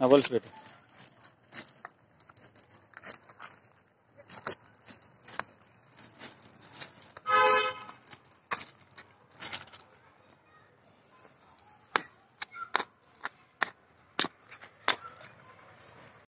हाँ बोल बेटा